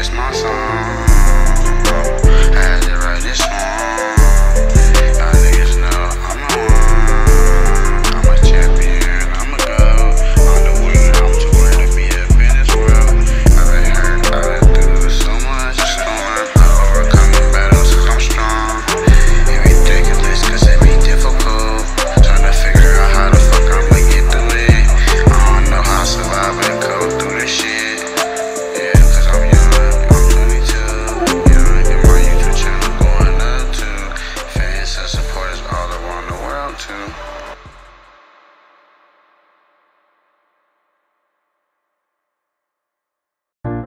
It's my song.